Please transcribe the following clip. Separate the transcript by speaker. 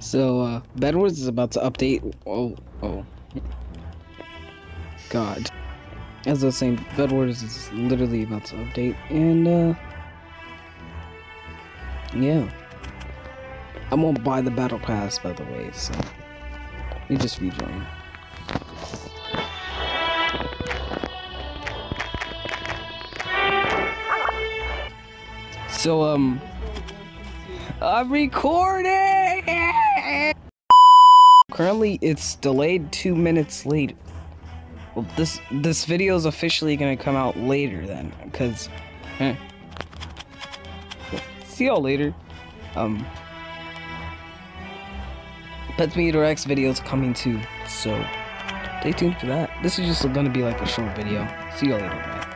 Speaker 1: So, uh, Bedwars is about to update. Oh, oh. God. As I was saying, Bedwars is literally about to update, and, uh, yeah. I'm gonna buy the Battle Pass, by the way, so. You just rejoin. So, um, I'm recording! Currently, it's delayed two minutes late. Well, this this video is officially gonna come out later then, because, eh. See y'all later. Um, Pets Meter X videos coming too, so stay tuned for that. This is just gonna be like a short video. See y'all later, bye.